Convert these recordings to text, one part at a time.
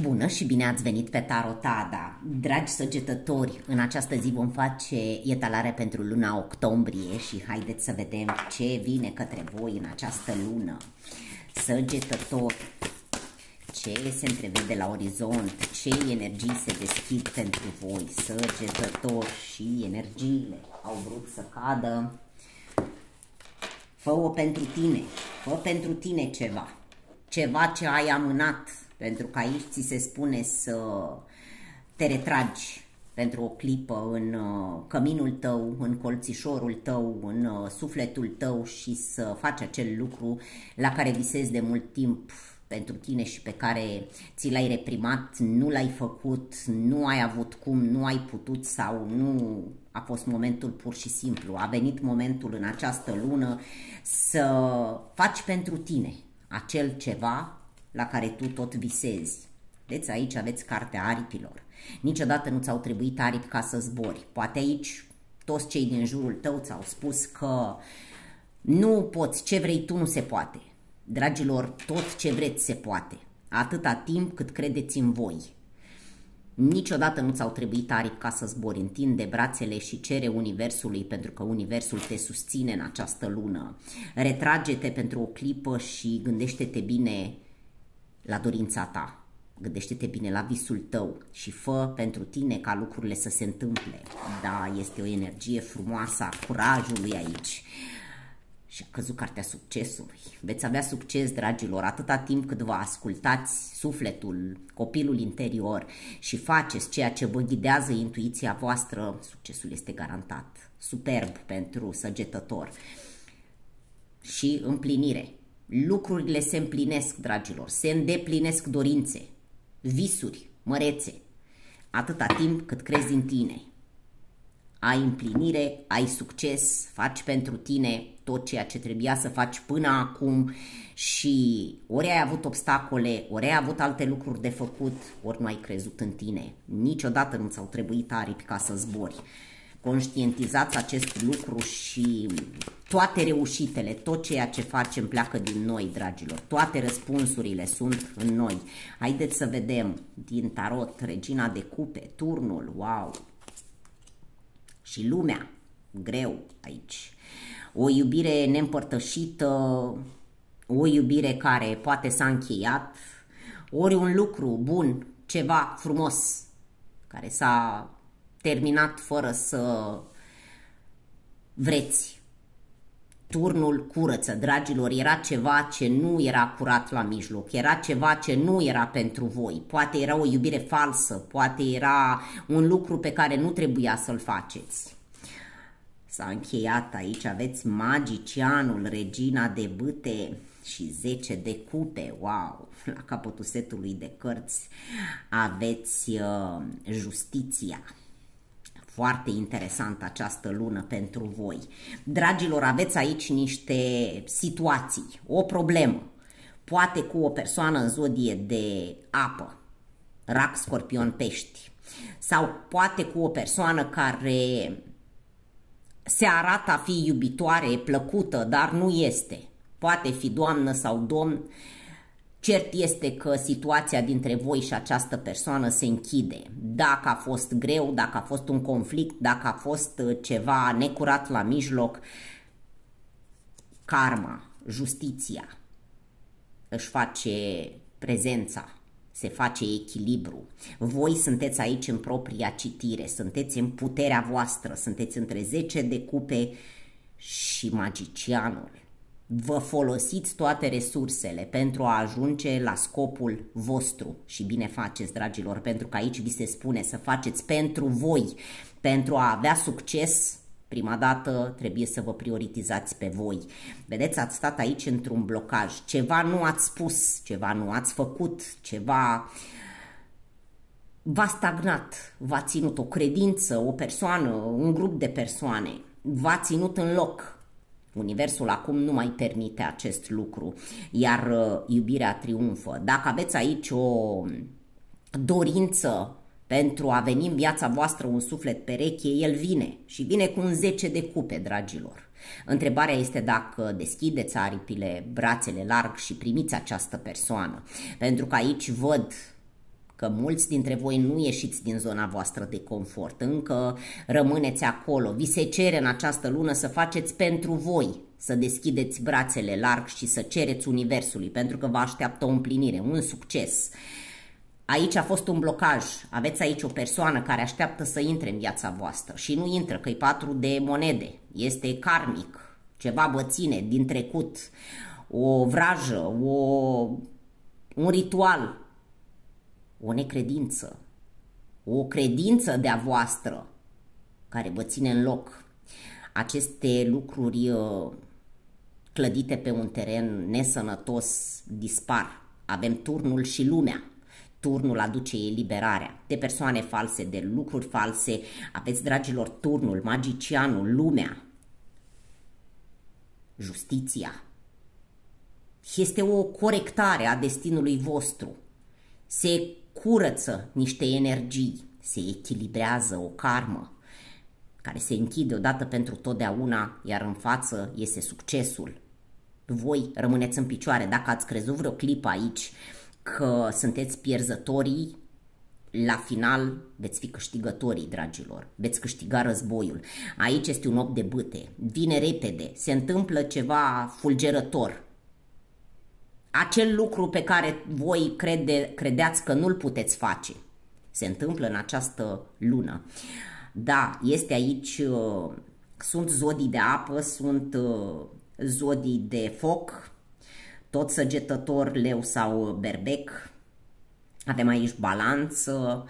Bună și bine ați venit pe Tarotada! Dragi săgetători, în această zi vom face etalare pentru luna octombrie și haideți să vedem ce vine către voi în această lună. Săgetători, ce se întrevede la orizont, ce energii se deschid pentru voi, săgetători și energiile au vrut să cadă. Fă-o pentru tine, fă pentru tine ceva, ceva ce ai amânat pentru că aici ți se spune să te retragi pentru o clipă în uh, căminul tău, în colțișorul tău, în uh, sufletul tău și să faci acel lucru la care visezi de mult timp pentru tine și pe care ți l-ai reprimat, nu l-ai făcut, nu ai avut cum, nu ai putut sau nu a fost momentul pur și simplu. A venit momentul în această lună să faci pentru tine acel ceva la care tu tot visezi. Vedeți, aici aveți cartea aripilor. Niciodată nu ți-au trebuit aripi ca să zbori. Poate aici toți cei din jurul tău ți-au spus că nu poți, ce vrei tu nu se poate. Dragilor, tot ce vreți se poate. Atâta timp cât credeți în voi. Niciodată nu ți-au trebuit aripi ca să zbori. Întinde brațele și cere Universului pentru că Universul te susține în această lună. Retrage-te pentru o clipă și gândește-te bine la dorința ta. Gândește-te bine la visul tău și fă pentru tine ca lucrurile să se întâmple. Da, este o energie frumoasă a curajului aici. Și a căzut cartea succesului. Veți avea succes, dragilor, atâta timp cât vă ascultați sufletul, copilul interior și faceți ceea ce vă ghidează intuiția voastră, succesul este garantat. Superb pentru săgetător. Și împlinire lucrurile se împlinesc, dragilor, se îndeplinesc dorințe, visuri, mărețe, atâta timp cât crezi în tine. Ai împlinire, ai succes, faci pentru tine tot ceea ce trebuia să faci până acum și ori ai avut obstacole, ori ai avut alte lucruri de făcut, ori nu ai crezut în tine. Niciodată nu ți-au trebuit aripi ca să zbori conștientizați acest lucru și toate reușitele, tot ceea ce facem pleacă din noi, dragilor. Toate răspunsurile sunt în noi. Haideți să vedem din tarot, regina de cupe, turnul, wow! Și lumea, greu aici. O iubire neîmpărtășită, o iubire care poate s-a încheiat, ori un lucru bun, ceva frumos, care s-a terminat fără să vreți. Turnul curăță, dragilor, era ceva ce nu era curat la mijloc, era ceva ce nu era pentru voi, poate era o iubire falsă, poate era un lucru pe care nu trebuia să-l faceți. S-a încheiat aici, aveți magicianul, regina de bâte și 10 de cupe, wow, la capătul setului de cărți aveți uh, justiția, foarte interesant această lună pentru voi. Dragilor, aveți aici niște situații, o problemă. Poate cu o persoană în zodie de apă, rac, scorpion, pești. Sau poate cu o persoană care se arată a fi iubitoare, plăcută, dar nu este. Poate fi doamnă sau domn Cert este că situația dintre voi și această persoană se închide. Dacă a fost greu, dacă a fost un conflict, dacă a fost uh, ceva necurat la mijloc, karma, justiția își face prezența, se face echilibru. Voi sunteți aici în propria citire, sunteți în puterea voastră, sunteți între 10 de cupe și magicianul vă folosiți toate resursele pentru a ajunge la scopul vostru și bine faceți, dragilor, pentru că aici vi se spune să faceți pentru voi, pentru a avea succes Prima dată trebuie să vă prioritizați pe voi. Vedeți, ați stat aici într-un blocaj. Ceva nu ați spus, ceva nu ați făcut, ceva v-a stagnat, v-a ținut o credință, o persoană, un grup de persoane, v-a ținut în loc. Universul acum nu mai permite acest lucru, iar uh, iubirea triumfă. Dacă aveți aici o dorință pentru a veni în viața voastră un suflet pereche, el vine și vine cu un 10 de cupe, dragilor. Întrebarea este dacă deschideți aripile, brațele larg și primiți această persoană, pentru că aici văd că mulți dintre voi nu ieșiți din zona voastră de confort, încă rămâneți acolo. Vi se cere în această lună să faceți pentru voi, să deschideți brațele larg și să cereți Universului, pentru că vă așteaptă o împlinire, un succes. Aici a fost un blocaj. Aveți aici o persoană care așteaptă să intre în viața voastră și nu intră, că e patru de monede. Este karmic, ceva băține din trecut, o vrajă, o, un ritual, o necredință, o credință de-a voastră care vă ține în loc. Aceste lucruri uh, clădite pe un teren nesănătos dispar. Avem turnul și lumea. Turnul aduce eliberarea de persoane false, de lucruri false. Aveți, dragilor, turnul, magicianul, lumea, justiția. Este o corectare a destinului vostru. Se curăță niște energii, se echilibrează o karmă care se închide odată pentru totdeauna, iar în față este succesul. Voi rămâneți în picioare. Dacă ați crezut vreo clipă aici că sunteți pierzătorii, la final veți fi câștigătorii, dragilor. Veți câștiga războiul. Aici este un op de bâte. Vine repede. Se întâmplă ceva fulgerător. Acel lucru pe care voi crede, credeați că nu-l puteți face. Se întâmplă în această lună. Da, este aici, uh, sunt zodii de apă, sunt uh, zodii de foc, tot săgetător, leu sau berbec. Avem aici balanță.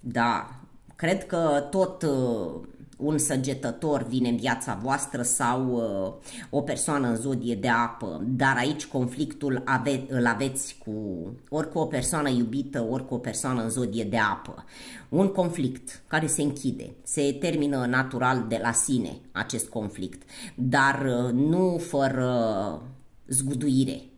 Da, cred că tot uh, un săgetător vine în viața voastră sau uh, o persoană în zodie de apă, dar aici conflictul ave- îl aveți cu ori cu o persoană iubită, ori cu o persoană în zodie de apă. Un conflict care se închide, se termină natural de la sine acest conflict, dar uh, nu fără zguduire.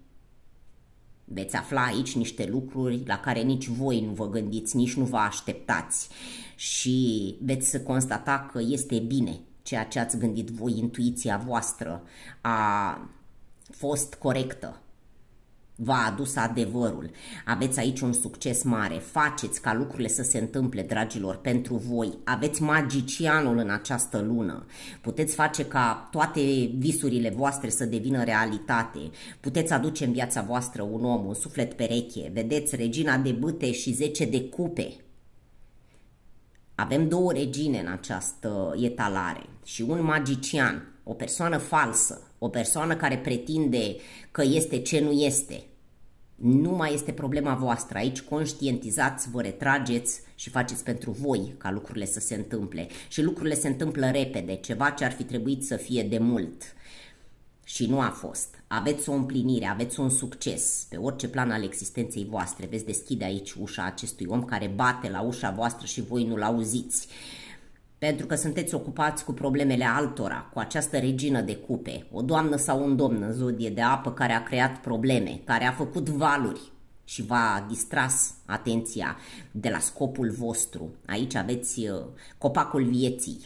Veți afla aici niște lucruri la care nici voi nu vă gândiți, nici nu vă așteptați. Și veți constata că este bine ceea ce ați gândit voi, intuiția voastră a fost corectă v-a adus adevărul. Aveți aici un succes mare, faceți ca lucrurile să se întâmple, dragilor, pentru voi. Aveți magicianul în această lună. Puteți face ca toate visurile voastre să devină realitate. Puteți aduce în viața voastră un om, un suflet pereche. Vedeți, regina de bâte și 10 de cupe. Avem două regine în această etalare și un magician, o persoană falsă, o persoană care pretinde că este ce nu este. Nu mai este problema voastră. Aici conștientizați, vă retrageți și faceți pentru voi ca lucrurile să se întâmple. Și lucrurile se întâmplă repede, ceva ce ar fi trebuit să fie de mult și nu a fost. Aveți o împlinire, aveți un succes pe orice plan al existenței voastre. Veți deschide aici ușa acestui om care bate la ușa voastră și voi nu-l auziți. Pentru că sunteți ocupați cu problemele altora, cu această regină de cupe, o doamnă sau un domn în zodie de apă care a creat probleme, care a făcut valuri și v-a distras atenția de la scopul vostru. Aici aveți uh, copacul vieții,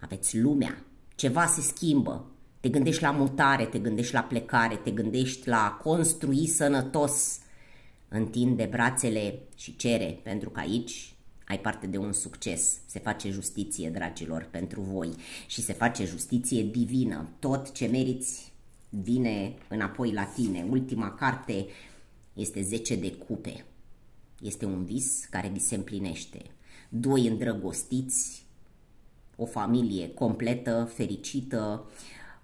aveți lumea, ceva se schimbă, te gândești la mutare, te gândești la plecare, te gândești la construi sănătos. Întinde brațele și cere, pentru că aici ai parte de un succes. Se face justiție, dragilor, pentru voi și se face justiție divină. Tot ce meriți vine înapoi la tine. Ultima carte este 10 de cupe. Este un vis care vi se împlinește. Doi îndrăgostiți, o familie completă, fericită,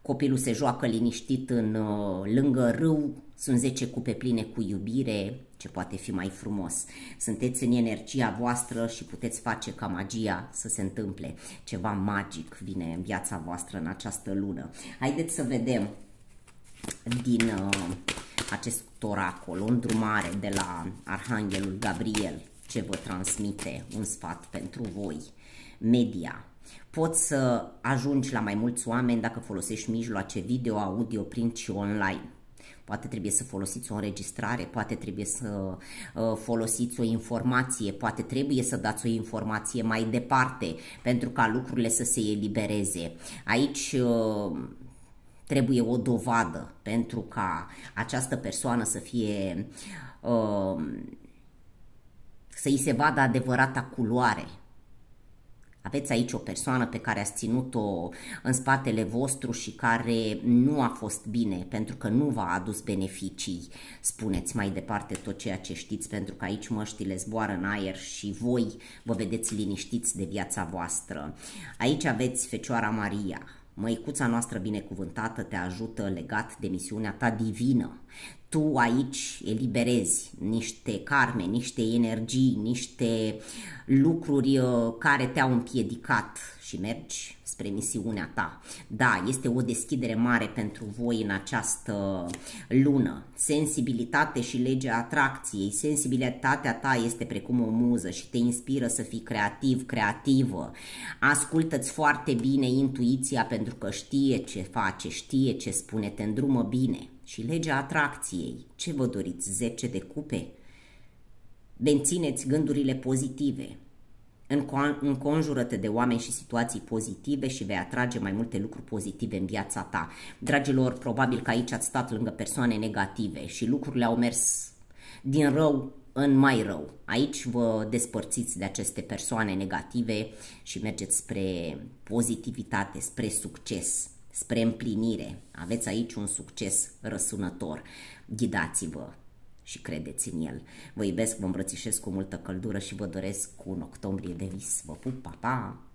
Copilul se joacă liniștit în, uh, lângă râu, sunt 10 cupe pline cu iubire, ce poate fi mai frumos. Sunteți în energia voastră și puteți face ca magia să se întâmple. Ceva magic vine în viața voastră în această lună. Haideți să vedem din uh, acest oracol, o îndrumare de la Arhanghelul Gabriel, ce vă transmite un sfat pentru voi. Media, Poți să ajungi la mai mulți oameni dacă folosești mijloace video, audio, print și online. Poate trebuie să folosiți o înregistrare, poate trebuie să uh, folosiți o informație, poate trebuie să dați o informație mai departe pentru ca lucrurile să se elibereze. Aici uh, trebuie o dovadă pentru ca această persoană să fie uh, să-i se vadă adevărata culoare. Aveți aici o persoană pe care ați ținut-o în spatele vostru și care nu a fost bine pentru că nu v-a adus beneficii. Spuneți mai departe tot ceea ce știți pentru că aici măștile zboară în aer și voi vă vedeți liniștiți de viața voastră. Aici aveți Fecioara Maria, Măicuța noastră binecuvântată te ajută legat de misiunea ta divină. Tu aici eliberezi niște karme, niște energii, niște lucruri uh, care te-au împiedicat și mergi spre misiunea ta. Da, este o deschidere mare pentru voi în această lună. Sensibilitate și legea atracției. Sensibilitatea ta este precum o muză și te inspiră să fii creativ, creativă. Ascultă-ți foarte bine intuiția pentru că știe ce face, știe ce spune, te îndrumă bine. Și legea atracției. Ce vă doriți? 10 de cupe? Mențineți gândurile pozitive, înconjură-te de oameni și situații pozitive și vei atrage mai multe lucruri pozitive în viața ta. Dragilor, probabil că aici ați stat lângă persoane negative și lucrurile au mers din rău în mai rău. Aici vă despărțiți de aceste persoane negative și mergeți spre pozitivitate, spre succes, spre împlinire. Aveți aici un succes răsunător. Ghidați-vă și credeți în el. Vă iubesc, vă îmbrățișez cu multă căldură și vă doresc un octombrie de vis. Vă pup, pa, pa!